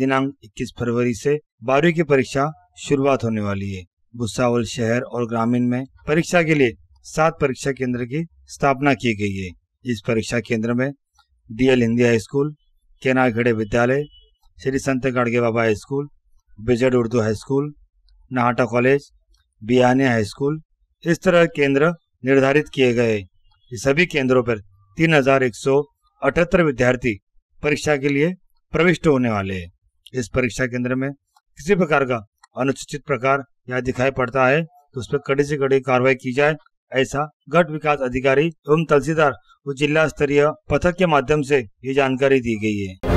दिनांक 21 फरवरी से बारहवीं की परीक्षा शुरुआत होने वाली है। भुसावल शहर और ग्रामीण में परीक्षा के लिए सात परीक्षा केंद्र की स्थापना की गई है। इस परीक्षा केंद्र में DL Hindi high school Kenakhede विद्यालय Shri Sant Gadge Baba high school बिजड Urdu high school Nahata college Biyania high school इस तरह केंद्र निर्धारित किए गए सभी केंद्रों पर तीन हज़ार एक सौ अठहत्तर विद्यार्थी परीक्षा के लिए प्रविष्ट होने वाले हैं। इस परीक्षा केंद्र में किसी प्रकार का अनुचित प्रकार या दिखाई पड़ता है तो उस पर कड़ी से कड़ी कार्रवाई की जाए, ऐसा गट विकास अधिकारी एवं तहसीलदार व जिला स्तरीय पथक के माध्यम से ये जानकारी दी गई है।